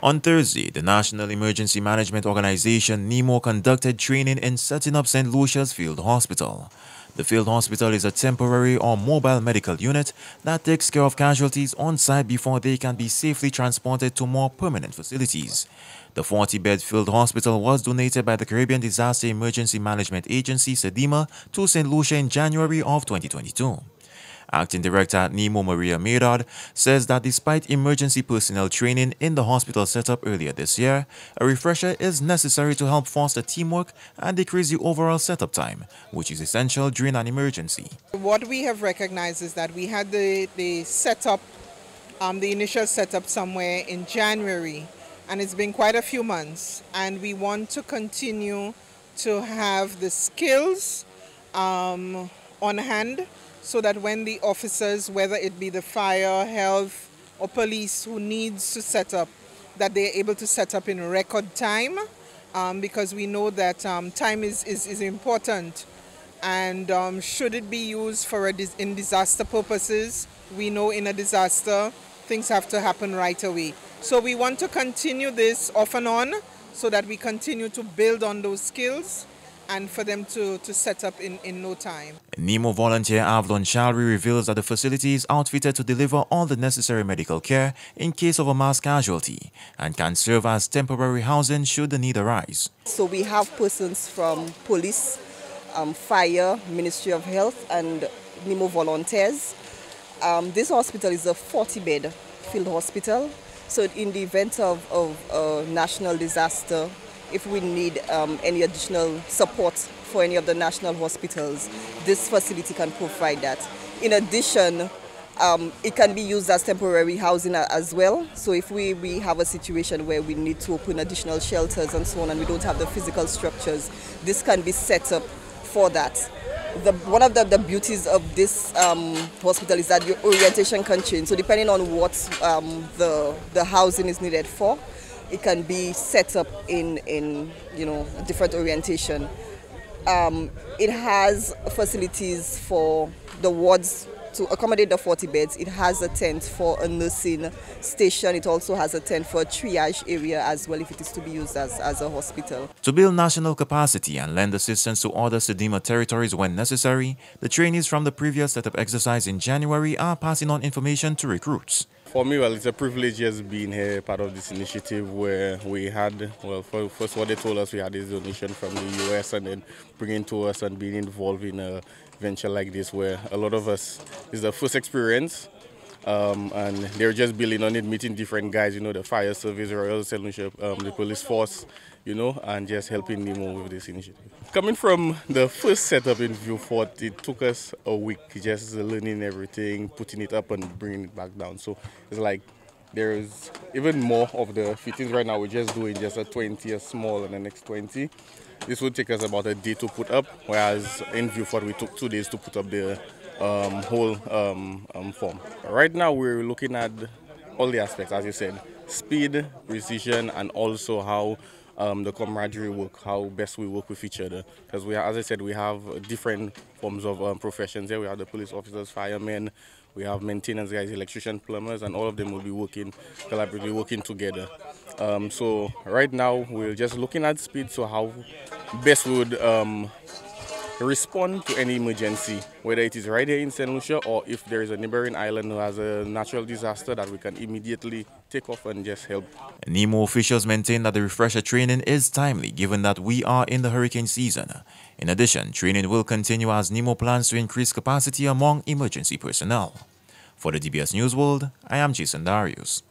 On Thursday, the National Emergency Management Organization NEMO conducted training in setting up St. Lucia's Field Hospital. The field hospital is a temporary or mobile medical unit that takes care of casualties on site before they can be safely transported to more permanent facilities. The 40-bed field hospital was donated by the Caribbean Disaster Emergency Management Agency, CDEMA, to St. Lucia in January of 2022. Acting Director NEMO Maria Maydard says that despite emergency personnel training in the hospital set up earlier this year, a refresher is necessary to help foster teamwork and decrease the overall setup time, which is essential during an emergency. What we have recognized is that we had the, the setup, um, the initial setup somewhere in January, and it's been quite a few months, and we want to continue to have the skills um, on hand so that when the officers, whether it be the fire, health, or police who needs to set up, that they're able to set up in record time um, because we know that um, time is, is, is, important and um, should it be used for dis in disaster purposes, we know in a disaster things have to happen right away. So we want to continue this off and on so that we continue to build on those skills and for them to, to set up in, in no time. NEMO volunteer Avlon Shalry reveals that the facility is outfitted to deliver all the necessary medical care in case of a mass casualty and can serve as temporary housing should the need arise. So we have persons from police, um, fire, Ministry of Health and NEMO volunteers. Um, this hospital is a 40-bed field hospital. So in the event of, of a national disaster, if we need um, any additional support for any of the national hospitals, this facility can provide that. In addition, um, it can be used as temporary housing as well. So if we, we have a situation where we need to open additional shelters and so on and we don't have the physical structures, this can be set up for that. The, one of the, the beauties of this um, hospital is that your orientation can change. So depending on what um, the, the housing is needed for, it can be set up in, in you know, a different orientation. Um, it has facilities for the wards to accommodate the 40 beds. It has a tent for a nursing station. It also has a tent for a triage area as well if it is to be used as, as a hospital. To build national capacity and lend assistance to other CDEMA territories when necessary, the trainees from the previous setup exercise in January are passing on information to recruits. For me, well, it's a privilege just being here, part of this initiative where we had, well, first what they told us, we had this donation from the US and then bringing to us and being involved in a venture like this where a lot of us, is the first experience um, and they're just building on it, meeting different guys, you know, the fire service, Royal St. Um, the police force, you know, and just helping NEMO with this initiative. Coming from the first setup in Vieux Fort, it took us a week just learning everything, putting it up and bringing it back down. So it's like there's even more of the fittings right now. We're just doing just a 20, a small, and the next 20. This would take us about a day to put up, whereas in Vieux Fort we took two days to put up the um, whole um, um, form. Right now we're looking at all the aspects, as you said, speed, precision, and also how um, the camaraderie work, how best we work with each other. Because we, as I said, we have different forms of um, professions here. We have the police officers, firemen, we have maintenance guys, electrician, plumbers, and all of them will be working collaboratively, working together. Um, so right now we're just looking at speed, so how best we would um, respond to any emergency, whether it is right here in St. Lucia or if there is a neighboring island who has a natural disaster that we can immediately take off and just help. NEMO officials maintain that the refresher training is timely given that we are in the hurricane season. In addition, training will continue as NEMO plans to increase capacity among emergency personnel. For the DBS News World, I am Jason Darius.